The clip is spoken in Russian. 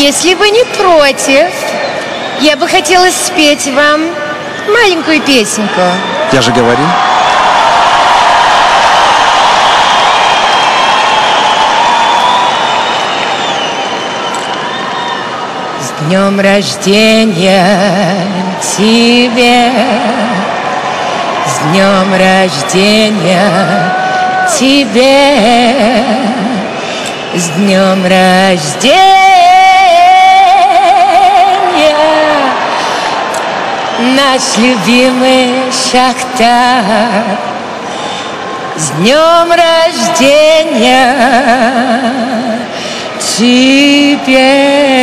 Если вы не против, я бы хотела спеть вам маленькую песенку. Я же говорил. С днем рождения тебе, с днем рождения тебе, с днем рождения, наш любимый Шахтар. С днем рождения тебе!